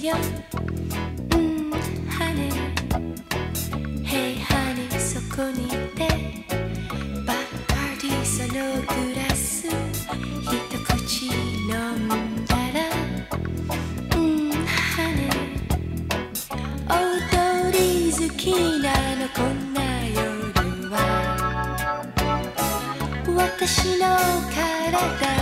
うんはネ Hey そこにいて。バッそのグラス。ひとくちのんだら。うんハネ踊りすきなのこんな夜は。私の体